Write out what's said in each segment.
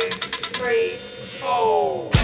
two, three, four.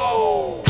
Oh!